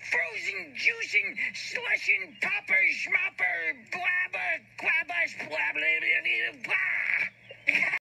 frozen, juicing, slushing, popper, schmopper, blabber, quabber, blabber.